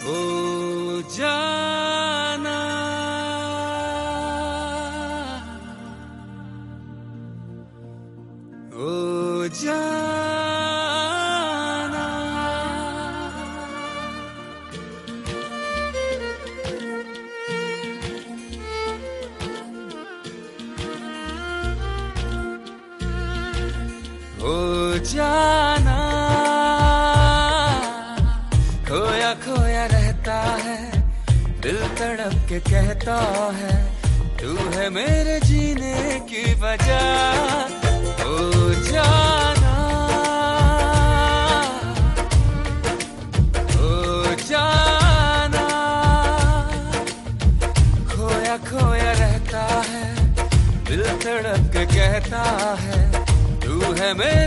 ओ जाना। ओ जाना। ओ जाना। रहता है, दिल तड़प के कहता है, तू है मेरे जीने की वजह, ओ जाना। ओ जाना। खोया खोया रहता है, दिल तड़प के कहता है, तू है मेरे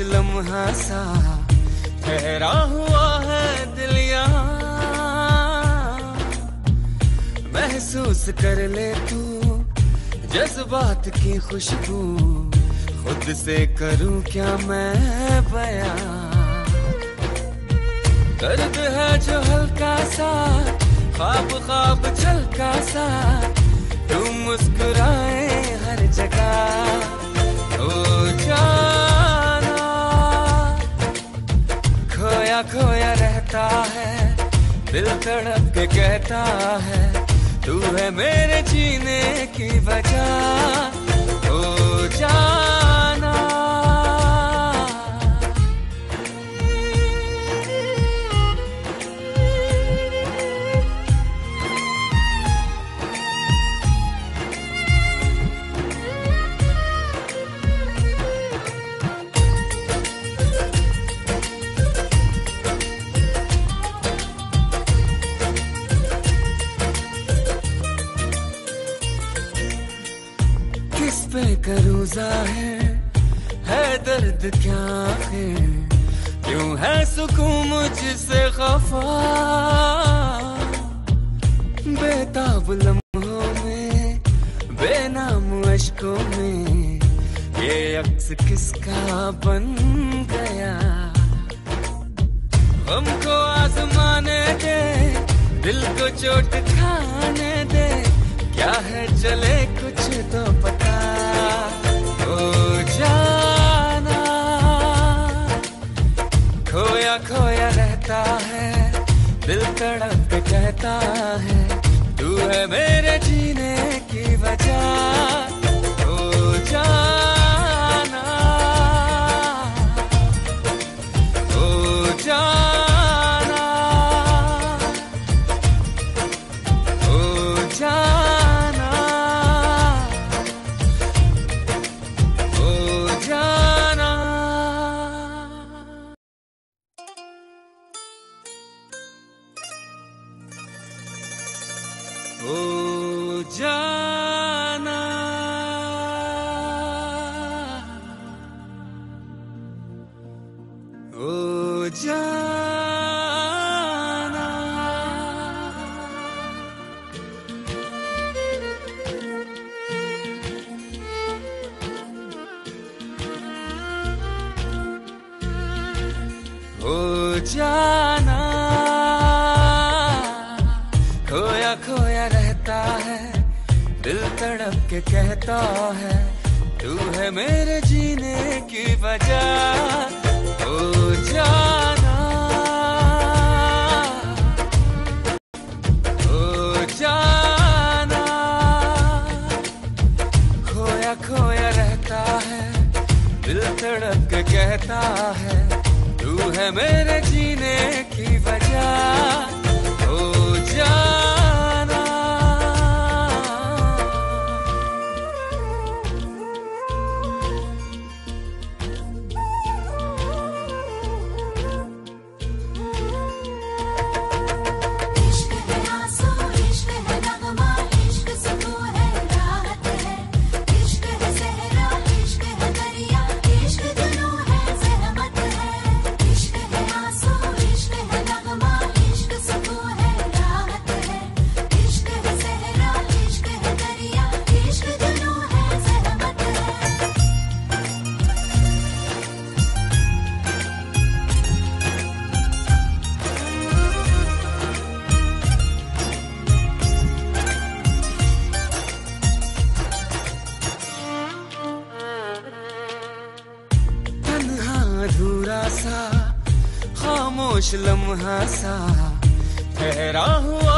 खामोश लम्हा सा ठहरा हुआ है दिल महसूस कर ले तू जज्बात की खुशबू। खुद से करूँ क्या मैं बया? दर्द है जो हल्का सा ख्वाब ख्वाब चलका सा। तू मुस्कुराए दिल तड़प के कहता है तू है मेरे जीने की वजह। करूँ ज़ाहिर है दर्द क्या है? क्यों है सुकून मुझसे खफा? बेताब लम्हों में, बेनाम अशकों में, ये अक्स किसका बन गया? हमको आजमाने दे, दिल को चोट खाने दे। कहता है तू है मेरे जीने जाना। ओ जाना। खोया खोया रहता है। दिल तड़प के कहता है, तू है मेरे जीने की वजह, ओ जाना। ओ जाना। खोया खोया रहता है, दिल तड़प के कहता है, तू है मेरे जीने की वजह। खामोश लम्हा सा ठहरा हुआ